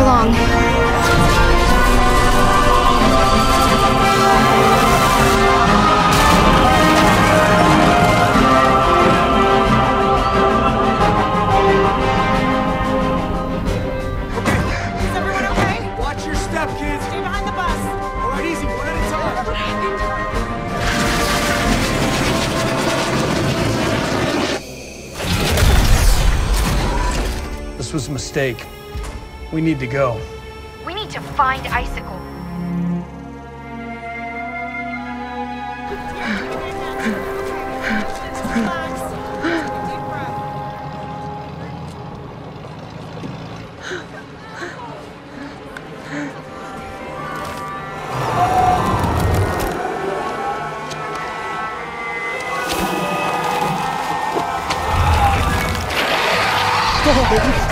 for long. Is everyone okay? Watch your step, kids. Stay behind the bus. All right, easy, one at a time. This was a mistake. We need to go. We need to find Icicle.